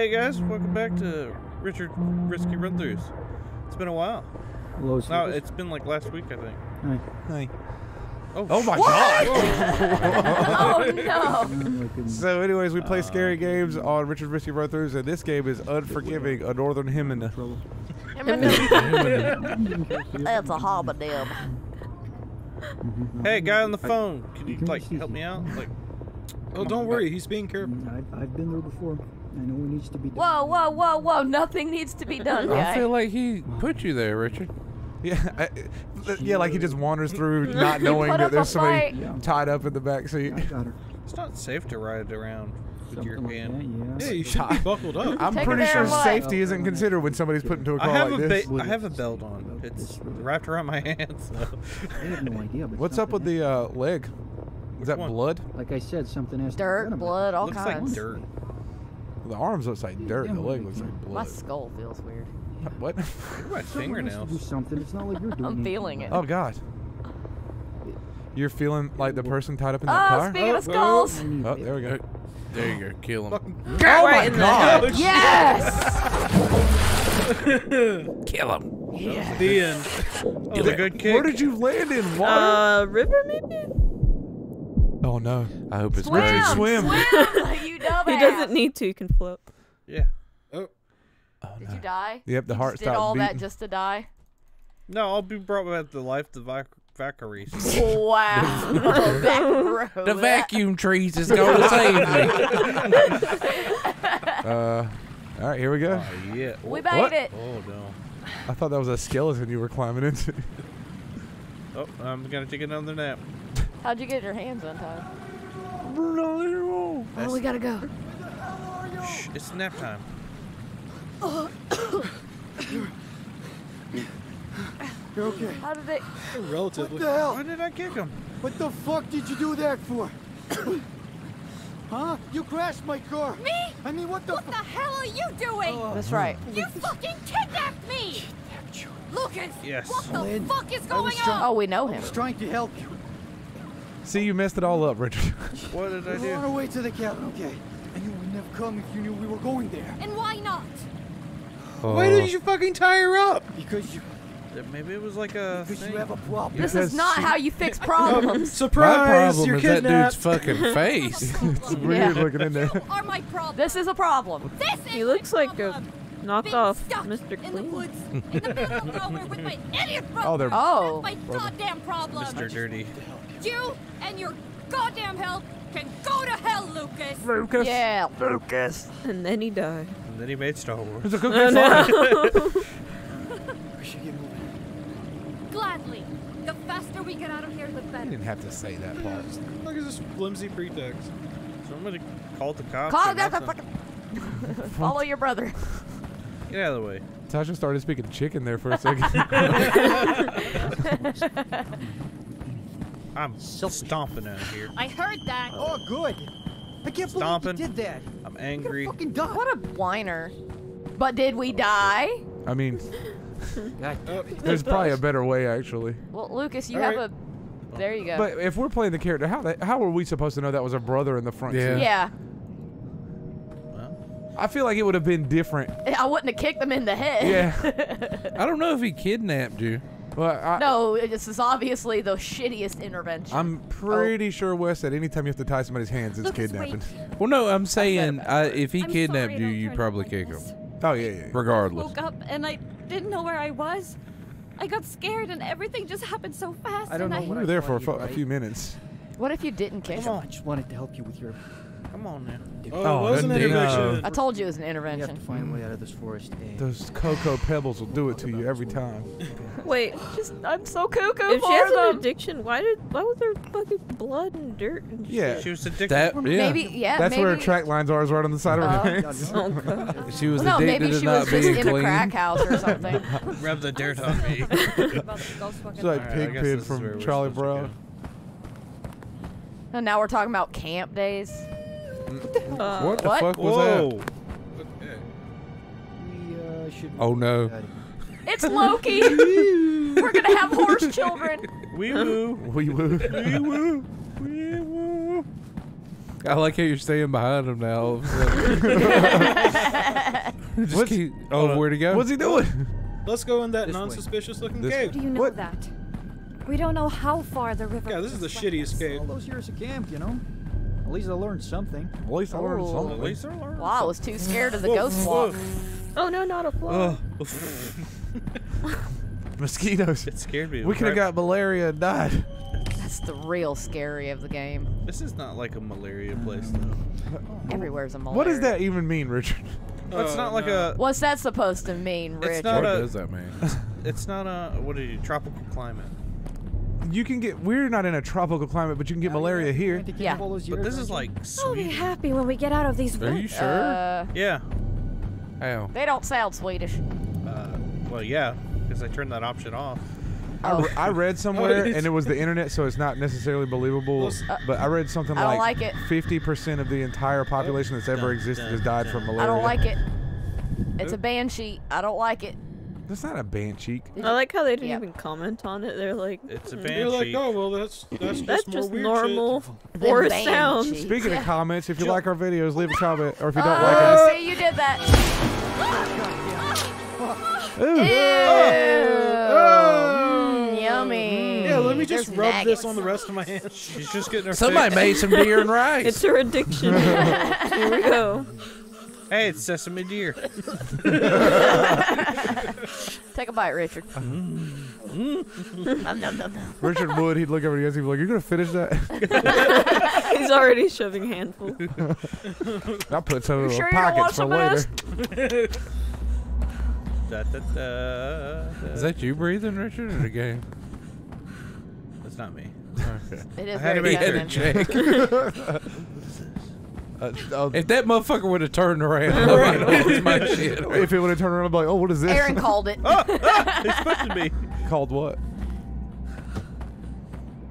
Hey guys, welcome back to Richard Risky Run Throughs. It's been a while. Hello, No, it's been like last week, I think. Hi. Hi. Oh, Oh my god! Oh no! My goodness. So, anyways, we play scary uh, games on Richard Risky Run Throughs, and this game is Unforgiving, a Northern Hymn. That's a hobbit Hey, guy on the phone, can you like help me out? Like, Oh, don't worry. He's being careful. I've, I've been there before. I know what needs to be done. Whoa, whoa, whoa, whoa! Nothing needs to be done, I feel like he put you there, Richard. Yeah, I, yeah, like he just wanders through, not knowing that there's somebody. Yeah. tied up in the back seat. I got her. it's not safe to ride around with your Something like hand. that, Yeah, you should be buckled up. I'm Take pretty sure safety isn't considered when somebody's put into a car have like a this. I have a belt on. It's wrapped around my hand. So. I have no idea. But What's up with the uh, leg? Is that one? blood? Like I said, something has to be Dirt, done about blood, all Looks kinds. like dirt. The arms looks like dirt. The leg looks like blood. My skull feels weird. What? Look at my it. Someone has to do something. It's not like you're doing I'm anything. feeling it. Oh God. You're feeling like the person tied up in the Oh, car? speaking Oh, of skulls. I Oh, there we go. There you go, kill him. Fucking Oh my God! Yes! Kill him. yeah. the end. Oh, the good kick. Where did you land in water? Uh, river maybe? oh no. I hope it's Swim! Richard. Swim. Swim! You! He doesn't need to. He can float. yeah. Oh, Oh, Did no. you die? Yep, the You heart just did stopped all that just to die? No, I'll be brought back to life. The Vac- Valkyries. Wow. Back row. The vacuum trees is going to save me. Uh, all right, here we go. Oh yeah. We Oh, made What? it. Oh no. I thought that was a skeleton you were climbing into. Oh, I'm gonna take another nap. How'd you get your hands untied? Bruno. Oh, we gotta go. Shh, it's nap time. You're okay. How did it? relatively. What the hell? Why did I kick him? What the fuck did you do that for? huh? You crashed my car. Me? I mean, what the What the hell are you doing? Oh. That's right. You fucking kidnapped me! Lucas! Yes. What the Lynn, fuck is going on? Oh, we know him. I him. was trying to help you. See, you messed it all up, Richard. What did I We're on our way to the cabin, okay? And you would never come if you knew we were going there. And why not? Oh. Why did you fucking tie her up? Because you, Maybe it was like a because thing. you have a problem. This is not how you fix problems. My Surprise! problem You're is that kidnapped. dude's fucking face. It's weird Yeah. looking in there. You are my problem. this is a problem. This is He looks my like a problem. Being knockoff stuck Mr. in the Clean. woods, in the middle of nowhere with my idiot brother. Oh, they're. Oh. That's my goddamn problem. Mr. Dirty. You and your goddamn help can go to hell, Lucas. Lucas. Yeah. Lucas. And then he died. And then he made Star Wars. There's a cookie Oh, fly. We should get moving. Gladly. The faster we get out of here, the You better. didn't have to say that part. Look at this flimsy pretext. Somebody called the cops. Call or that nothing. fucking. Follow your brother. Get out of the way. Tasha started speaking chicken there for a second. I'm stomping out of here. I heard that. Oh, good. I can't Stomping. believe you did that. I'm angry. fucking done. What a whiner. But did we die? I mean, there's probably a better way, actually. Well, Lucas, you All have right. a. There you go. But if we're playing the character, how the, how are we supposed to know that was a brother in the front Yeah. seat? yeah. Well, I feel like it would have been different. I wouldn't have kicked him in the head. Yeah. I don't know if he kidnapped you. Well, I, no, this is obviously the shittiest intervention. I'm oh. pretty sure, Wes, that anytime you have to tie somebody's hands, it's Lucas, kidnapping. Well, no, I'm saying about uh, I, if he I'm kidnapped sorry you, you'd probably out kick like him. Oh, yeah, yeah. regardless. woke up and I didn't know where I was. I got scared and everything just happened so fast. I don't and know I, We were there for a, thought you'd a write. few minutes. what if you didn't kick him? I just wanted to help you with your. Come on now. Oh, Oh, it was an no. intervention. I told you it was an intervention. You have intervention. to find a way out of this forest. eh? Those cocoa pebbles will do it to you every time. Wait, Just, I'm so cocoa. if she for has an addiction, why did why was there fucking blood and dirt and shit? Yeah. She was addicted. That yeah. Maybe, yeah. That's maybe, where her track lines are, is right on the side of her Oh. hands. Oh, God. She was No, addicted maybe to she not was just being in a clean. crack house or something. Rub the dirt on me. It's like Alright, I guess Pigpen this is where from Charlie Brown. and now we're talking about camp days. Uh, What the What? fuck was Whoa. We uh. Oh, no. It's Loki. we're gonna have horse children. Wee woo. that? Wee woo. Wee woo. Wee woo. I like how you're staying behind him now. All of a sudden. Just What's- keep, oh, where to go? What's he doing? Let's go in that This non-suspicious looking This cave. Do you know What? that? We don't know how far the river. Yeah, this is the shittiest cave. All those years of camp, you know. At least I learned something. At least I learned Oh. something. At least they're learning. Well, I was too scared of the ghost whoa. walk. Oh no, not a fly. Mosquitoes. it scared me. We could have got malaria and died. That's the real scary of the game. This is not like a malaria mm. place though. Everywhere's a malaria. What does that even mean, Richard? it's Oh, not like a. What's that supposed to mean, It's not what a- does that mean? It's not a. What are you? Tropical climate. You can get. We're not in a tropical climate, but you can get malaria here. Yeah. But this is aren't like I'll be Sweden. happy when we get out of these Are you woods. sure? Uh, Yeah. How? they don't sound Swedish. Uh, well, yeah, because I turned that option off. I, Oh. re- I read somewhere, and it was the internet, so it's not necessarily believable. Uh, but I read something I don't like, like it. 50% of the entire population that's ever Dun, existed dun, has died dun. from malaria. I don't like it. It's a banshee. I don't like it. That's not a banshee. I like how they didn't Yep. even comment on it. They're like, It's a "Mm, banshee. You're like, oh well, that's that's just that's more just weird normal Them forest banshees. sounds. Speaking Yeah. of comments, if you Jill- like our videos, leave a comment, or if you Oh, don't like us, I see, you did that. Ooh. Ew. Oh. Mm, yummy. Yeah, let me just There's rub nuggets. this on the rest of my hands. She's just getting her. Somebody fix. made some beer and rice. It's her addiction. Here we go. Hey, it's sesame deer. Take a bite, Richard. Mm-hmm. Mm-hmm. Richard Wood, he'd look over to you and he'd be like, "You're gonna finish that?" He's already shoving handful. I'll put some in You the sure you pockets for later. Da, da, da, da. Is that you breathing, Richard, or the game? That's not me. Okay. It is I had to be He had to feminine. check. Uh, uh, if that motherfucker would have turned around, I would have my shit. if it would have turned around, I'd be like, "Oh, what is this?" Aaron called it. It's pushing me. Called what?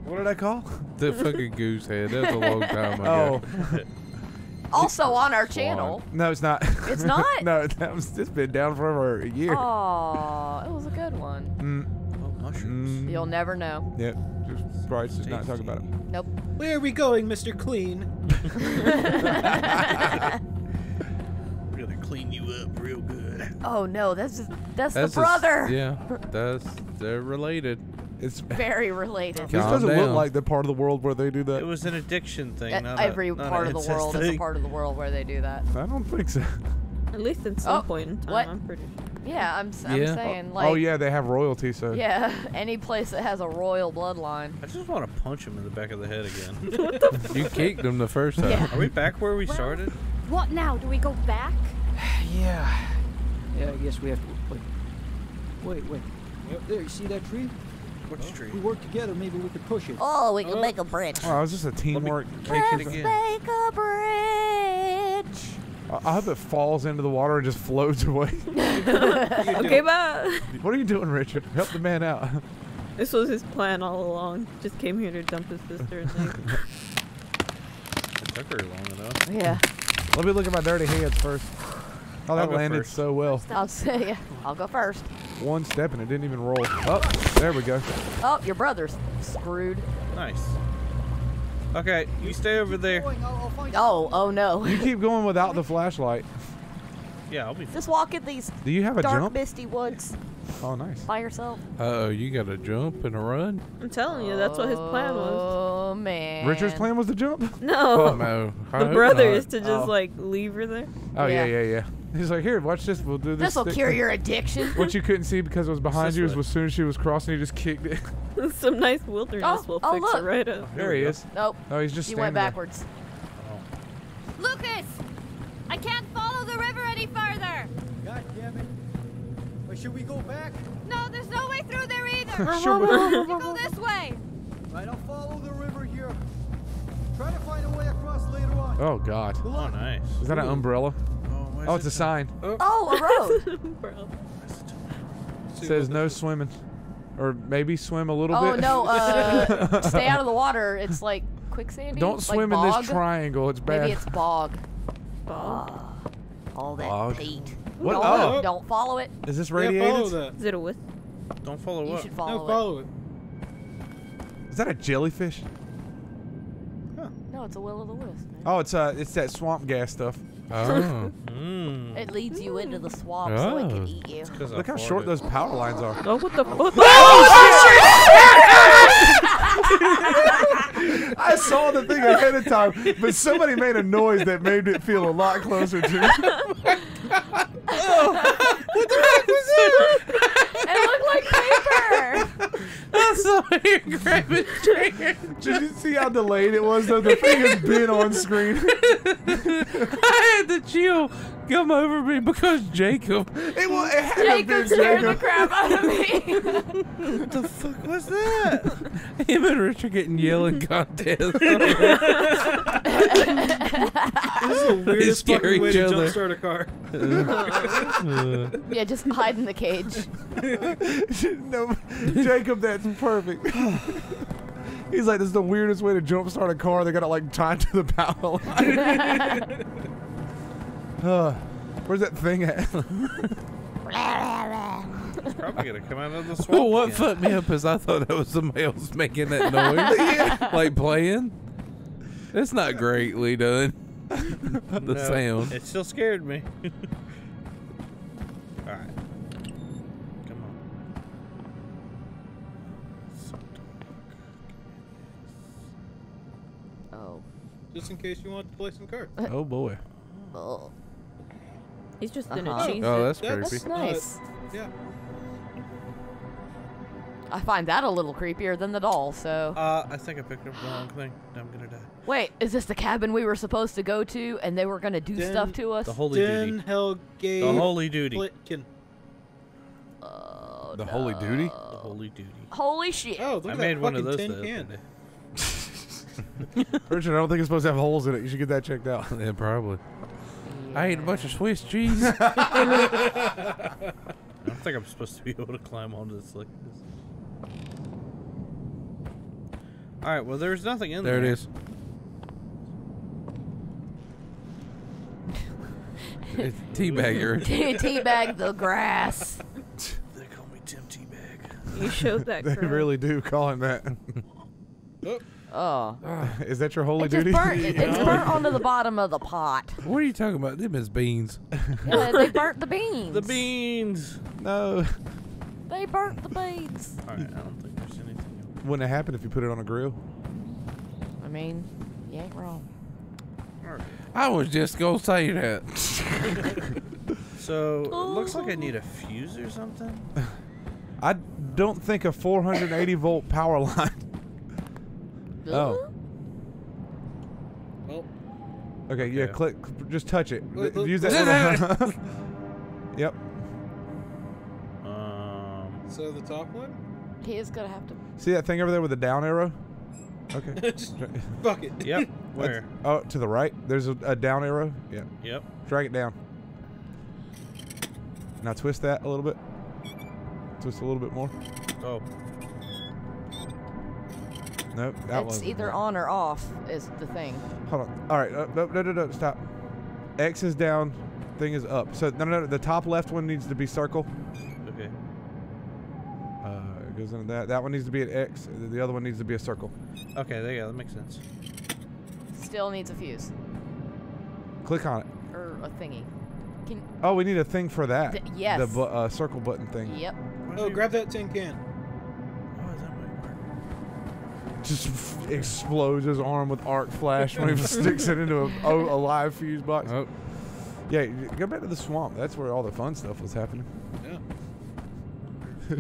What did I call? The fucking goose head. That's a long time ago. Oh, Also on our channel. no, it's not. It's not? no, that was, it's been down for over a year. Aw, it was a good one. Mm, Oh, mushrooms. mm, You'll never know. Yep. Just Bryce just not talk about it. Nope. Where are we going, Mr. Clean? We're gonna clean you up real good. Oh no, that's just, that's, That's the a s- brother. yeah, that's they're related. It's Very related. this doesn't look like the part of the world where they do that. It was an addiction thing. Uh, not Every a, not part of the incest world is a part of the world where they do that. I don't think so. At least in some Oh, point in time, what? I'm pretty Yeah, I'm, s- I'm Yeah. saying oh, oh, like oh yeah, they have royalty, so yeah, any place that has a royal bloodline. I just want to punch him in the back of the head again. You kicked him the first time. Yeah. Are we back where we started? What now? Do we go back? Yeah. Yeah, I guess we have to. Wait. Wait, wait. There, you see that tree? Which If tree? we work together, maybe we could push it. Oh, we can make a bridge. Oh, it's just a teamwork. Make it Let's again. make a bridge. I I hope it falls into the water and just floats away. Okay, bye. what are you doing, Richard? Help the man out. This was his plan all along. Just came here to dump his sister. It took her long enough. Yeah, Let me look at my dirty hands first. Oh, that landed first. so well. I'll say I'll go first. One step and it didn't even roll. Oh, there we go. Oh, your brother's screwed. Nice. Okay, you stay over there. Going, I'll, I'll find Oh, oh no. You keep going without the flashlight. Yeah, I'll be. Just walk in these Do you have a dark, jump? misty woods Oh, nice. by yourself. Uh oh, you got to jump and a run? I'm telling you, that's what his plan was. Oh man. Richard's plan was to jump? No. Oh, No, no. I the brother not. is to just Oh. like leave her there. Oh, yeah, Yeah. yeah, yeah. He's like, here, watch this. We'll do this. This will cure your addiction. What you couldn't see because it was behind you is as soon as she was crossing, he just kicked it. Some nice wilderness Oh, will oh, fix look. it right up. there he is. Nope. Oh, he's just You standing went there. backwards. Lucas! I can't follow the river any farther! God damn it. Or should we go back? No, there's no way through there either! Sure, You go this way! Right, I'll follow the river here. Try to find a way across later on. Oh, God. Oh, nice. Is that an umbrella? Oh, Oh, is it's a sign. Oh, a road. Bro. It says no swimming. Or maybe swim a little oh bit. Oh, no. Uh, stay out of the water. It's like quicksandy. Don't like swim in bog. this triangle. It's bad. Maybe it's bog. Bog. All that Bog. peat. What? Don't, Oh. don't follow it. Is this Yeah, radiated? follow that. Is it a wisp? Don't follow You up. should follow No, it. it. Is that a jellyfish? No, No, it's a will o' the wisp. Oh, it's uh, it's that swamp gas stuff. Oh. Mmm. It leads you into the swamp so it Oh. can eat you. Look how short those power lines are. Oh, what the fuck? I saw the thing ahead of time, but somebody made a noise that made it feel a lot closer to me. It looked like paper. I saw you grab a. Did you see how delayed it was? Though the thing has been on screen. I had come over me because Jacob. It, was, it had Jacob been scared the crap out of me. What the fuck was that? Him and Rich are getting yelling contest. This is the weirdest scare fucking way to other. jumpstart a car. yeah, just hide in the cage. no, Jacob, that's perfect. He's like, this is the weirdest way to jumpstart a car. They got it like tied to the power line. Uh, where's that thing at? Probably gonna come out of the swamp. Well, what again. fucked me up is I thought that was somebody else making that noise, like playing. It's not greatly done. the No, sound. It still scared me. All right. Come on. Oh. Just in case you want to play some cards. Oh boy. oh. He's just in Uh-huh. a cheese. Oh, that's That's- creepy. That's nice. Yeah. I find that a little creepier than the doll, so. Uh, I think I picked up the wrong thing. I'm gonna die. Wait, is this the cabin we were supposed to go to and they were gonna do Den- stuff to us? The holy Den duty. Helgate. The holy duty. Flitkin. Oh, The holy duty? The holy duty. Holy shit. Oh, look I at made that one of fucking those tin the other can. Richard, I don't think it's supposed to have holes in it. You should get that checked out. Yeah, probably. I ate a bunch of Swiss cheese. I don't think I'm supposed to be able to climb onto this like this. All right. Well, there's nothing in there. there it is. It's teabagger. Teabag the grass. They call me Tim Teabag. You showed that. They crowd. really do call him that. Oh. Is that your holy It duty? burnt, it, it's burnt onto the bottom of the pot. What are you talking about? Them is beans. Yeah, they burnt the beans. The beans. no. They burnt the beans. All right. I don't think there's anything. Wouldn't have happened if you put it on a grill. I mean, you ain't wrong. Else. I was just gonna say that. So it looks like I need a fuse or something. I don't think a 480 volt power line. Oh. Well, Okay, yeah, Okay. click. Just touch it. Look, look, Use look. that. little- yep. Um. so the top one? He is gonna have to. See that thing over there with the down arrow? Okay. Just fuck it. Yep. Where? oh, to the right. There's a, a down arrow. Yeah. Yep. Drag it down. Now twist that a little bit. Twist a little bit more. Oh. Nope, that It's was either on or off is the thing. Hold on. All right. Uh, no, no, no, no. Stop. X is down. Thing is up. So no, no, no. The top left one needs to be circle. Okay. Uh, it goes into that. That one needs to be an X. The- The other one needs to be a circle. Okay. There you go. That makes sense. Still needs a fuse Click on it. or a thingy. Can Oh, we need a thing for that. D- yes. The bu- uh, circle button thing. yep. Oh, grab that tin can. Just f- explodes his arm with arc flash when he sticks it into a, a, a live fuse box. Oh, Yeah, go back to the swamp. That's where all the fun stuff was happening. Yeah.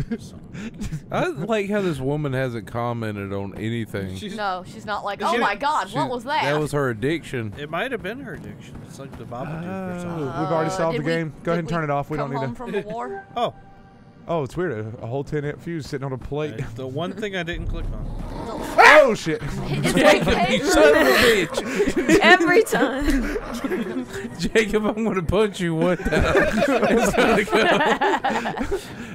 I like how this woman hasn't commented on anything. She's No, she's not like. Oh didn't- my God, She- what was that? That was her addiction. It might have been her addiction. It's like the Babadook or Oh, something. we've already Uh, solved did the we- game. Go ahead and turn it off. We come don't need home to. from the war. Oh, Oh, it's weird. A, a whole 10 amp fuse sitting on a plate. uh, the one thing I didn't click on. Oh, shit. It's Jacob, okay. you son of a bitch! Every time. Jacob, I'm gonna punch you What the?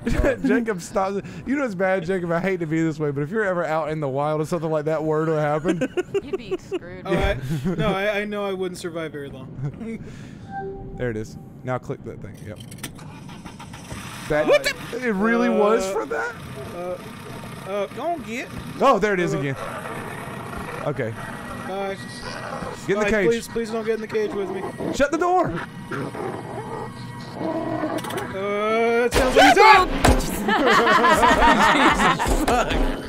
It's. Jacob stops. You know it's bad, Jacob. I hate to be this way, but if you're ever out in the wild or something like that were to happen, You'd be screwed. Oh, I, no, I, I know I wouldn't survive very long. there it is. Now click that thing. Yep. That it really was for that. Uh, uh, Don't get. Oh, there it is again. Okay. Bye. Get in the cage. Please, please don't get in the cage with me. Shut the door. Uh, it sounds like he's out.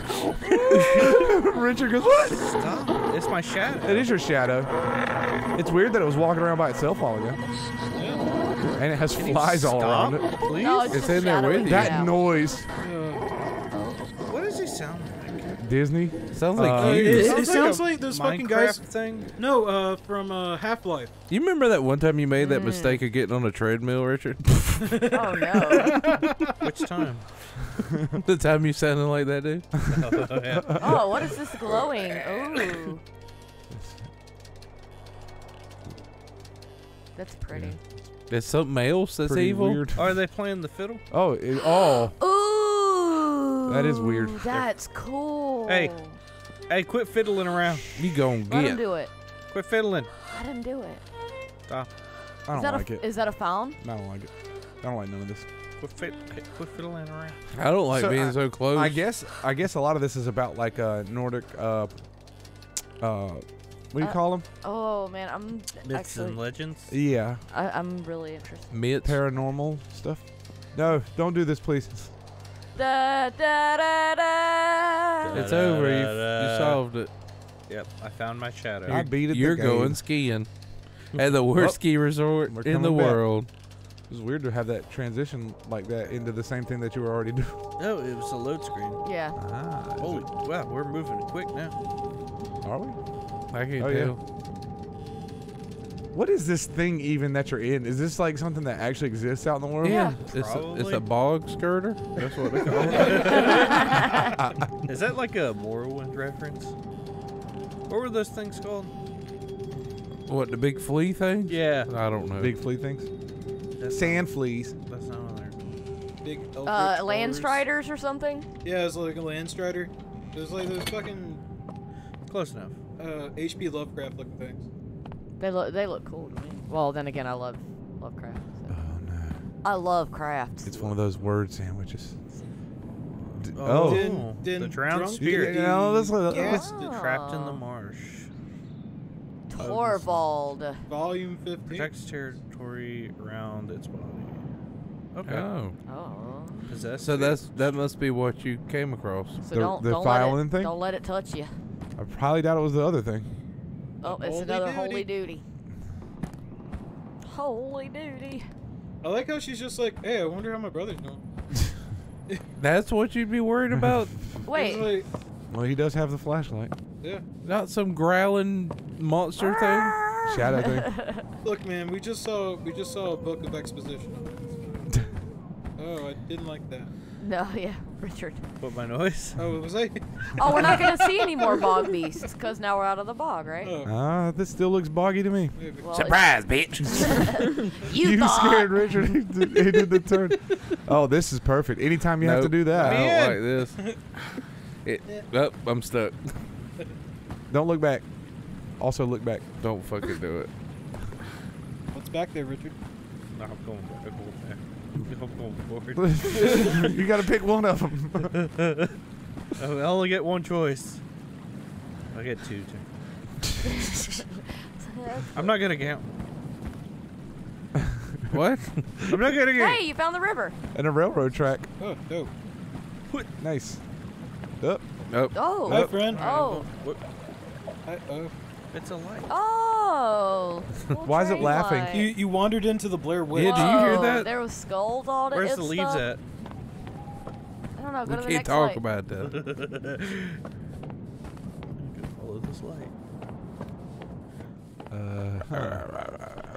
Richard goes, what? Stop. It's my shadow. It is your shadow. It's weird that it was walking around by itself all ago. And it has Can flies all around it. Please? No, it's, It's in there shadowing with you. That out. noise. Disney. Sounds like Uh, you. it, Sounds it like sounds a like those fucking guys. thing. No, uh, from uh, Half Life. You remember that one time you made Mm. that mistake of getting on a treadmill, Richard? Oh no. Which time? the time you sounded like that, dude? oh, yeah. Oh, what is this glowing? Ooh. That's pretty. There's something else that's Pretty evil. weird. Are they playing the fiddle? Oh, it, oh. Ooh. That is weird. That's cool. Hey. Hey, quit fiddling around. You gon' Let him get. do it. Quit fiddling. Let him do it. Stop. I don't is that like a, it. Is that a found? I don't like it. I don't like none of this. Quit, fit, quit fiddling around. I don't like So, being I- so close. I guess I guess a lot of this is about like uh Nordic uh uh what do you Uh, call them? Oh man, I'm Myths and legends. Yeah, I, I'm really interested. Mitts. paranormal stuff. No, don't do this, please. Da da da da. It's over. You, you solved it. Yep, I found my shadow. I beat it. You're the going skiing at the worst Oh, ski resort in the back. world. It was weird to have that transition like that into the same thing that you were already doing. No, it was a load screen. Yeah. Ah, Holy, wow, we're moving quick now. are we? I can Oh, yeah. Tell. What is this thing even that you're in? Is this like something that actually exists out in the world? Yeah. It's a, it's a bog skirter. That's what they call it. Is that like a Morrowind reference? What were those things called? what the big flea thing? Yeah. I don't know. Big flea things. That's Sand fleas. That's not on there. Big Uh, Eldritch land striders or something? Yeah, it's like a land strider. It was like those fucking Close enough. uh, H.P. Lovecraft looking things. They look they look cool to me. Well, then again, I love love Lovecraft. so. Oh no. I love crafts. It's one of those word sandwiches. D- Oh. oh. Didn't, didn't the drowned drunk spirit. the No, that's what- gas- Oh. Trapped in the marsh. Torvald. Volume 15. Protects territory around its body. Okay. Oh. Oh. Possessed. So that's that must be what you came across. So The- don't the don't let filing it, thing? Don't let it touch you. I probably doubt it was the other thing. Oh, it's Holy another duty. holy duty. Holy duty. I like how she's just like, hey, I wonder how my brother's doing. That's what you'd be worried about? Wait. like, Well, he does have the flashlight. yeah. Not some growling monster thing? Shadow thing. Look, man, we just saw we just saw a book of exposition. oh, I didn't like that. No, yeah, Richard. What my noise? Oh, was I? Oh, we're not gonna see any more bog beasts because now we're out of the bog, right? Oh, Ah, this still looks boggy to me. Well, Surprise, bitch. it's- you, scared Richard. he, did, he did the turn. Oh, this is perfect. Anytime you have to Nope. do I that, don't like this. It, oh, I'm stuck. don't look back. Also look back. Don't fucking do it. What's back there, Richard? No, I'm going back. I'm going back. I'm going forward. you got to pick one of them. I only get one choice. I get two. two. I'm not gonna count. What? I'm not gonna count. Hey, you found the river. and a railroad track. Oh, dope. Nice. Up. Nope. Oh. Hi, friend. Oh. Hi, oh. It's a light. Oh. Little Why is it laughing? light. You you wandered into the Blair Witch. Yeah, do you hear that? There was skulls all it. Where's the leaves stuff. at? I don't know. Go We to the can't next talk light. about that. Follow this light. Uh,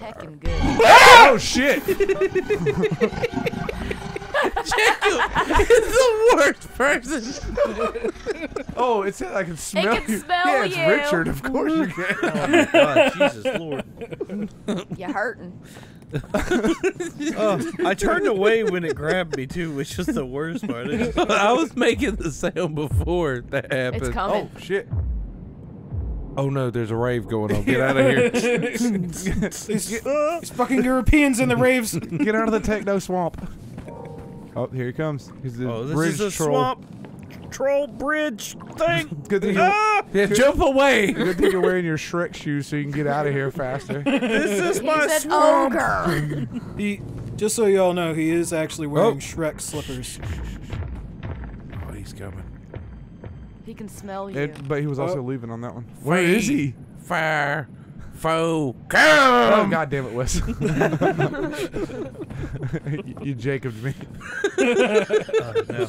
Heckin' good. oh shit! It's the worst person. Oh, it said I can smell can you. smell yeah, it's you. Richard. Of course you can. Oh my god, Jesus Lord. You're hurting. Oh, I turned away when it grabbed me too, which is the worst part. I was making the sound before that happened. It's coming. oh shit! Oh no, there's a rave going on. Get out of here. These fucking Europeans in the raves. Get out of the techno swamp. Oh, here he comes. He's the Oh, this bridge is a troll. swamp. Troll bridge thing. Good thing, ah! Yeah, jump away. good thing you're wearing your Shrek shoes so you can get out of here faster. This is He's my an swamp. ogre. He, just so y'all know, he is actually wearing Oh. Shrek slippers. Oh, he's coming. he can smell you. It- but he was also Oh. leaving on that one. Where is he? Fire, foe, Oh come! God damn it, Wes! you, you Jacobed me. Oh, no.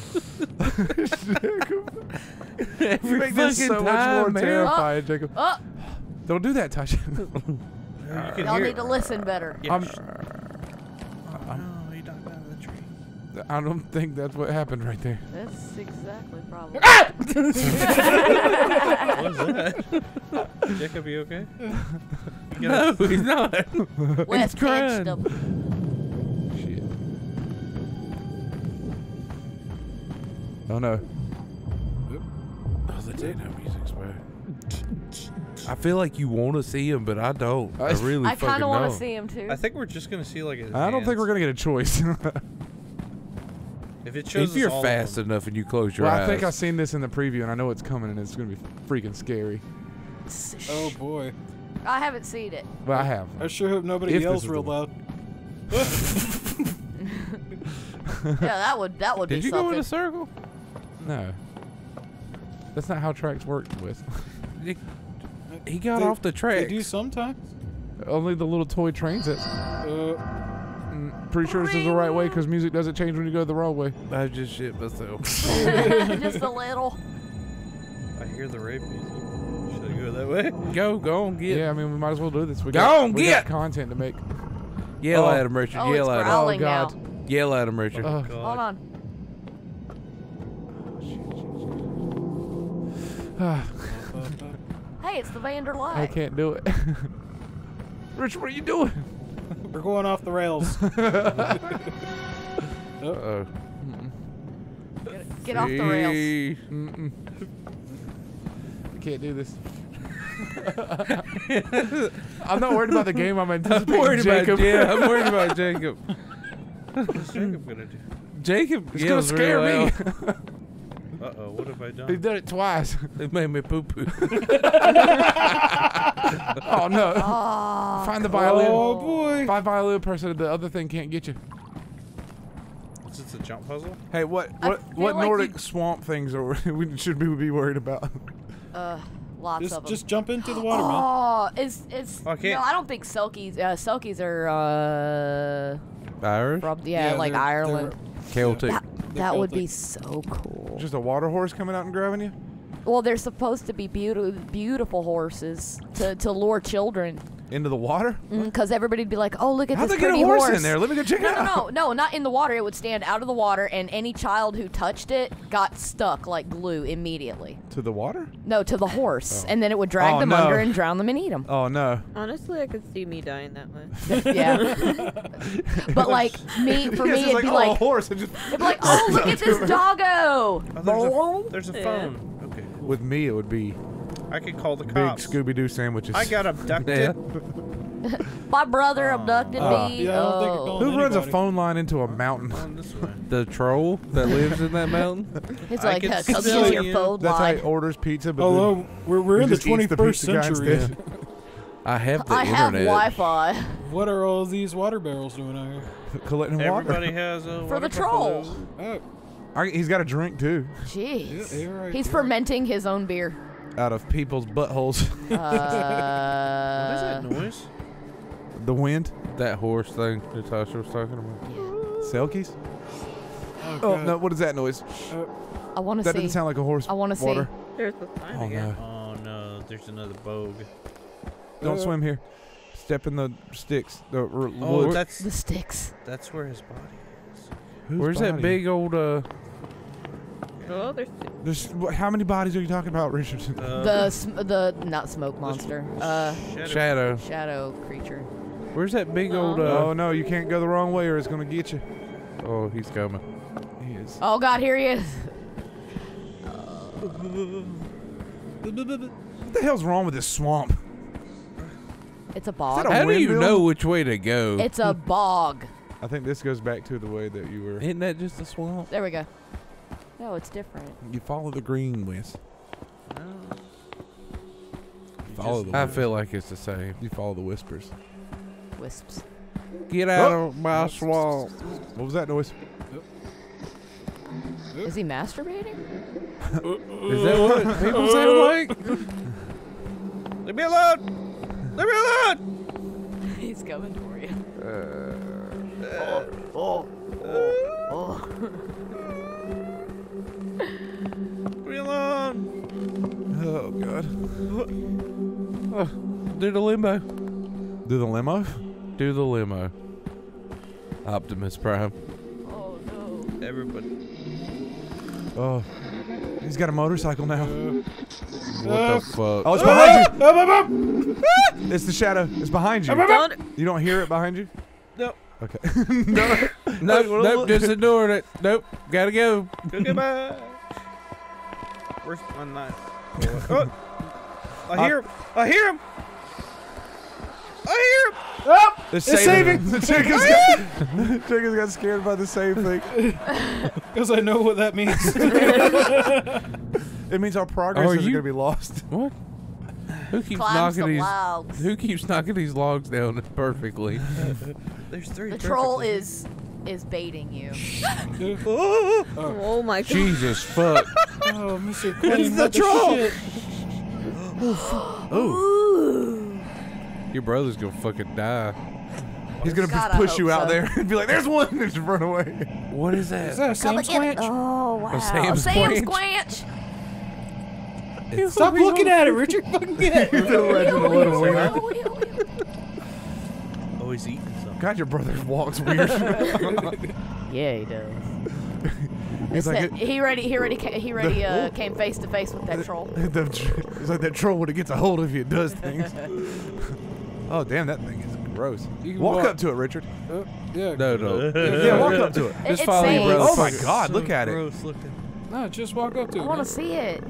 you make this fucking so much more time, man. terrifying, Jacob. Oh, Don't do that, Tasha. You can y'all need to listen better. Yeah. I don't think that's what happened right there. That's exactly probably. Ah! What was that? Jacob, you okay? You No, he's not. Wes crying. him. Shit. Oh no. Oh, the techno music's bad. I feel like you want to see him, but I don't. I I- really I fucking kind of want to see him too. I think we're just gonna see like his I don't think we're gonna get a choice. If it shows If you're all fast them. enough and you close your well, eyes, I think I've seen this in the preview, and I know it's coming, and it's gonna be freaking scary. Oh boy. I haven't seen it. Well, I have. I sure hope nobody If yells real loud. Yeah, that would that would Did be you go in a circle? No. That's not how tracks work with. He got They- off the track. They do sometimes. Only the little toy trains that. Uh, pretty sure this is the right way because music doesn't change when you go the wrong way. I just shit myself. Just a little. I hear the rape music. Should I go that way? go, go on, get. Yeah, I mean we might as well do this. We Go got, on, we get. got content to make. Yell Oh. at him, Richard. Oh, it's Yell at him. Oh, growling Oh, God. now. Yell at him, Richard. God. Hold on. Hey, it's the Vanderlei. I can't do it. Rich, what are you doing? We're going off the rails. Uh-oh. Get, get off the rails. Mm-mm. I can't do this. I'm not worried about the game. I'm I'm worried Jacob. about yeah. I'm worried about Jacob. What's Jacob gonna do? Jacob It's gonna scare me. Uh oh, what have I He's done? done it twice. It made me poo poo. oh no! Oh, Find the violin. oh boy. Find violin person. The other thing can't get you. Is this a jump puzzle? Hey, what what what like Nordic you- swamp things are we should we be worried about? uh, lots Just, of them. just jump into the water, man. Oh, it's it's. Oh, I No, I don't think Selkies. Uh, Selkies are uh, Irish, from yeah, Yeah, like they're- Ireland. Celtic. That, They're that would be so cool. Just a water horse coming out and grabbing you? Well, they're supposed to be beautiful, beautiful horses to, to lure children. Into the water? Mm, because everybody'd be like, "Oh, look at How'd this they get a pretty horse, horse in there? Let me go check No, it no, out. no, no, not in the water. It would stand out of the water, and any child who touched it got stuck like glue immediately. To the water? No, to the horse, oh. and then it would drag Oh, them no. under and drown them and eat them. Oh no. Honestly, I could see me dying that way. yeah. but like me, for me, it'd like, be oh, a like, horse. And just it'd be like, oh, look at this doggo. Oh, there's a, there's a phone. Okay, cool. With me, it would be I could call the big cops. Scooby Doo sandwiches. I got abducted. Yeah. My brother abducted Uh, me. yeah, I don't think oh. it don't- Who runs a anybody. phone line into a mountain? On this way. The troll that lives in that mountain. It's I like, can uh, come still use your you. phone That's how he line. orders pizza. But Although we're, we're he in the just eats the 21st pizza guy century. instead. I have the I have internet. Wi-Fi What are all these water barrels doing out here? collecting water. Everybody has a For water the troll. buffalo. Oh, I, he's got a drink too, Jeez. Yeah, right, He's you're fermenting his own beer. out of people's buttholes. Uh, What is that noise? the wind, That horse thing Natasha was talking about. Selkies. oh, Oh no! What is that noise? I want to see. That see. doesn't sound like a horse. I want to see. water. There's the sign Oh again. no! Oh no, there's another bogue. Don't Uh, swim here. Step in the sticks. The r- Oh, wood. that's The sticks. that's where his body is. Whose Where's that body? big old uh? Oh, there's There's, wh- how many bodies are you talking about, Richardson? Uh, the sm- the not smoke monster. Uh, shadow- Shadow. shadow creature. Where's that big old oh uh? no! You can't go the wrong way, or it's gonna get you. Oh, he's coming. He is. Oh God, here he is. What the hell's wrong with this swamp? It's a that bog. a How do you windmill? know which way to go? It's a bog. I think this goes back to the way that you were. Isn't that just a swamp? There we go. No, it's different. You follow the green, Wes. Follow the. I whispers. feel like it's the same. You follow the whispers. Wisps. Get out Oh. of my swamp. What was that noise? Is he masturbating? Is that what people sound like? Leave me alone! Leave me alone! He's coming for you. Uh, Oh, oh. Leave me alone! Oh god. Do the limo. Do the limo? Do the limo. Optimus Prime. Oh no. Everybody. Oh. He's got a motorcycle now. What the fuck? Oh, it's behind you. Ah! Ah! Ah! It's the shadow. It's behind you. Don't. You don't hear it behind you? No. Okay. no. Nope, well, nope, just ignoring it. Nope, gotta go. Go get back. Where's my knife? Oh, I hear him! I hear him! I hear him! It's, saving. The chicken's got, chicken's got scared by the same thing. Because I know what that means. It means our progress Are is you- going to be lost. What? Who keeps Climb knocking some these? logs. Who keeps knocking these logs down perfectly? There's three. The troll perfectly. is is baiting you. Oh, Oh my god. Jesus fuck! oh, Mr. Clean. the what troll. shit? Oh. Your brother's gonna fucking die. He's going to God, push you out so. there and be like, there's one, and just run away. What is that? Is that a Sam Squanch? Oh wow. Sam Sam Squanch. Squanch. Stop looking at it, Richard. Fucking get it. the legend of Little Wiener. oh, he's eating something. God, your brother walks weird. Yeah, he does. He's like, Listen, he already he already he already uh, came face to face with that troll. it, the, it's like that troll when it gets a hold of you, it does things. oh, damn, that thing is gross. You can Walk, walk- up to it, Richard. Oh, yeah. No, no. Yeah, walk up to it. It- Just it's follow your safe. brother. Oh my God, So look at it. gross looking. No, just walk up to I it. I want to see it.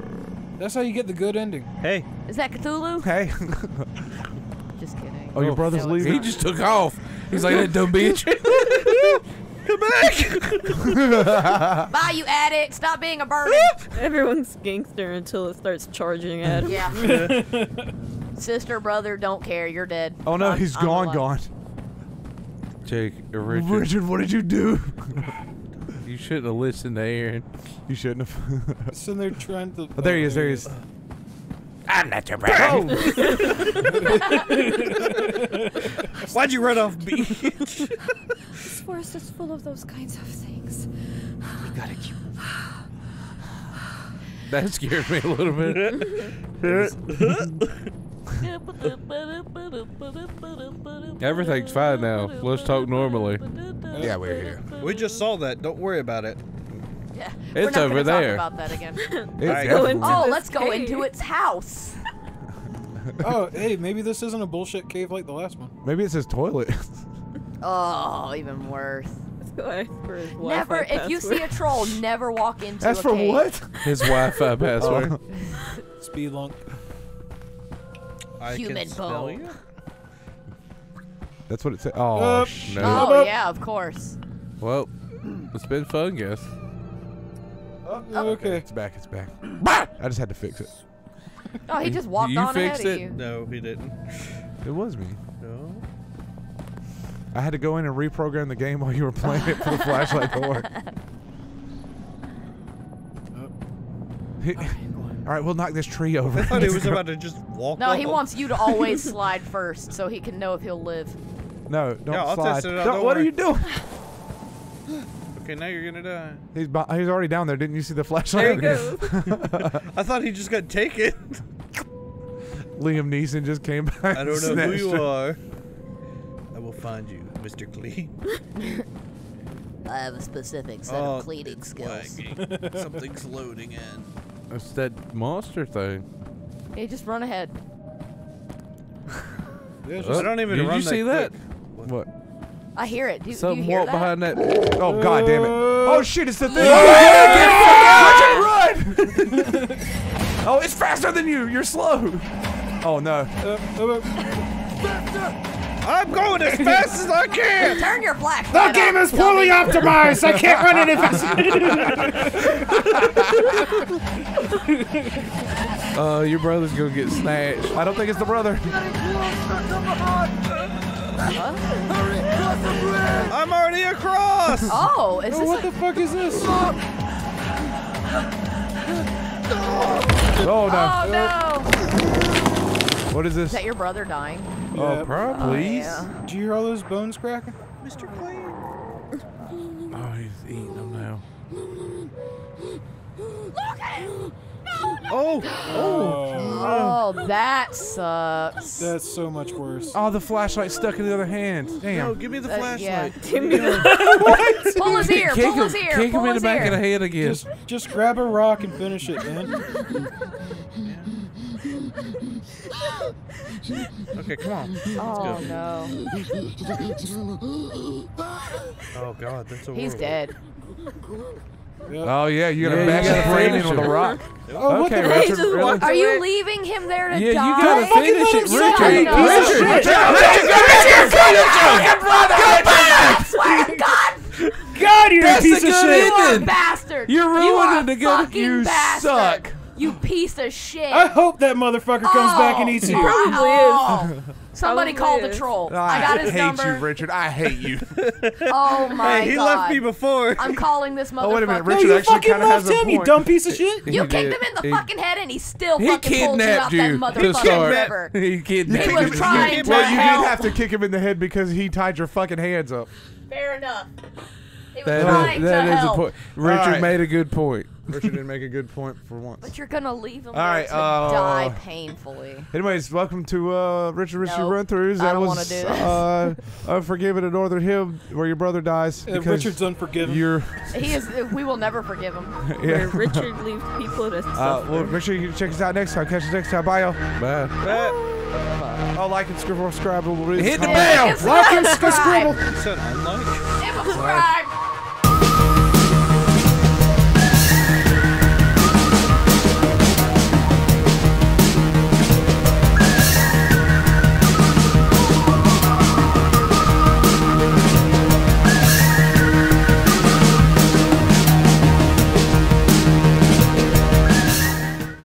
That's how you get the good ending. Hey, Is that Cthulhu? Hey. Just kidding. oh, your brother's No, leaving? He just took off. He's like that dumb bitch. Come back! Bye, you addict. Stop being a burden. Everyone's gangster until it starts charging at him. yeah. Sister, brother, don't care. You're dead. Oh no, I'm- he's I'm gone, alive. gone. Jake, Richard, Richard, what did you do? You shouldn't have listened to Aaron. You shouldn't have. Sitting there trying to. oh, there he is. There he is. I'm not your brother. why'd you run off me? This forest is full of those kinds of things. We gotta keep. That scared me a little bit. Everything's fine now. Let's talk normally. Yeah, we're here. we just saw that. Don't worry about it. Yeah. It's We're not over gonna talk there. about that again. It's definitely- oh, let's go cave. into its house. Oh, hey, maybe this isn't a bullshit cave like the last one. Maybe it's his toilet. Oh, even worse. Let's for his Wi-Fi Never, if you see a password. troll, never walk into That's a for cave. what? His Wi-Fi oh. password. Speed lunk. I Human bone. you. That's what it said. Oh, Uh, No. Oh yeah, of course. Well, it's been fun, guess. Oh, okay. it's back. It's back. I just had to fix it. Oh, he just walked You on ahead fixed of it? you. No, he didn't. It was me. No. I had to go in and reprogram the game while you were playing it for the flashlight to work. He- all right, we'll knock this tree over. I thought he was about to just walk. No, he wants you to always slide first, so he can know if he'll live. No, don't Yeah, I'll slide. test it out, Don't- don't what are you doing? Okay, now you're gonna die. He's bu- he's already down there. Didn't you see the flashlight? There flashlight? he goes. I thought he just got taken. Liam Neeson just came back. I don't know who you are. I will find you, Mr. Clean. I have a specific set Oh, of cleaning skills. Something's loading in. It's that monster thing. Hey, just run ahead. Yeah, I don't even Did run you see that? quick. What? I hear it. Do, do Something you walked behind that. Oh god damn it! Oh shit! It's the thing. Oh, Richard, run! oh, it's faster than you. You're slow. Oh no. I I'm going as fast as I can. Turn your flashlight The game off, is poorly optimized. I can't run any faster. Uh, your brother's gonna get snatched. I don't think it's the brother. I'm already across. Oh, is this what a- the fuck is this? Oh no. Oh no! What is this? Is that your brother dying? Oh, Yeah. probably. yeah. Did you hear all those bones cracking? Mr. Clean. Oh, Oh, Oh, that sucks. That's so much worse. Oh, the flashlight stuck in the other hand. no, Damn. give me the Uh, yeah. flashlight. Pull his ear. Kick Pull him, his ear. kick him pull in the his back ear. of the head again. Just, just grab a rock and finish it, man. Okay, come on. Oh no, Oh God, that's a he's horrible. dead. Oh yeah, you gotta Yeah, you bash gotta his brain in finish with a him. rock. Oh, what okay, the Richard. just really? walked Are you away. leaving him there to yeah, die? you gotta finish it, let him Richard. die. Richard, No, Richard, no, Richard, Richard, Richard, Richard, Richard, I Swear to God, God, you're That's a piece a of good shit. you are a ending. bastard. You're you are ruining a the good- fucking You bastard. suck. You piece of shit. I hope that motherfucker comes back and oh. eats you. Probably Oh. Somebody Probably call the is. troll. Oh, I, I got his hate number. you, Richard. I hate you. Oh my Hey, he god. left me before. I'm calling this motherfucker. Oh, wait a minute, No, Richard you actually fucking kind of has left a him, you dumb piece of shit. You He kicked did. him in the He- fucking head and he still He fucking pulled you kidnapped out you that to motherfucking start. river. He kidnapped He was you. trying You to Well, you did help. have to kick him in the head because he tied your fucking hands up. Fair enough. He was That trying is, that to is a help. point. Richard Alright. made a good point. Richard didn't make a good point for once. But you're gonna leave him All there right, to uh, die painfully. Anyways, welcome to uh, Richard Richard Nope, Run Throughs. I That don't was wanna do this. uh, Unforgiven at Northern Hill, where your brother dies. Uh, because Richard's unforgiven. You're, He is. We will never forgive him. Where yeah. Richard leaves people to Uh, suffer. well, make sure you check us out next time. Catch us next time. Bye, y'all. Bye. Oh, like and subscribe. Hit the Yeah, bell. it's Like and subscribe. scribble. Said unlike? Subscribe.